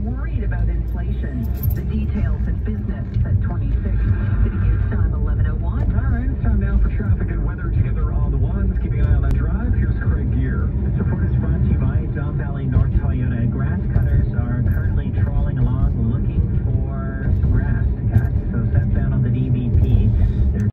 worried about